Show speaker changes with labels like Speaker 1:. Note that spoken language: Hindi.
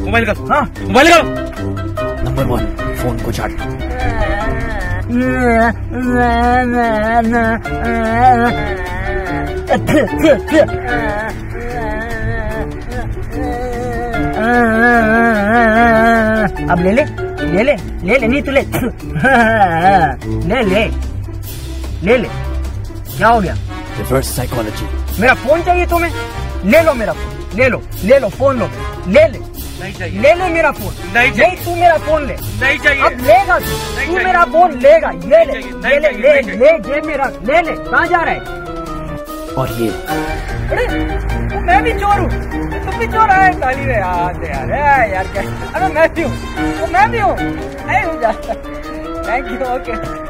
Speaker 1: मोबाइल का
Speaker 2: हाँ
Speaker 1: मोबाइल का।
Speaker 3: नंबर वन फ़ोन को चाट।
Speaker 2: अब ले ले ले ले ले ले नहीं तू ले। ले ले ले ले। क्या हो गया?
Speaker 3: रिवर्स साइकोलॉजी
Speaker 2: मेरा फ़ोन चाहिए तुम्हें? ले लो मेरा फ़ोन ले लो ले लो फ़ोन लो। ले ले।
Speaker 1: नहीं चाहिए।
Speaker 2: ले ले मेरा फ़ोन।
Speaker 1: नहीं चाहिए।
Speaker 2: तू मेरा फ़ोन ले।
Speaker 1: नहीं चाहिए।
Speaker 2: अब लेगा तू। तू मेरा फ़ोन लेगा। ये ले
Speaker 1: नहीं
Speaker 2: ले ले ले ले ये मेरा ले ले। कहाँ जा रहा है?
Speaker 3: और ये?
Speaker 2: अरे तो मैं भी चोर हूँ। तुम भी चोर आए गाली में यार यार यार क्या? अरे मैं भी हूँ। तो मैं भी हूँ। नहीं हूँ जाता थैंक यू ओके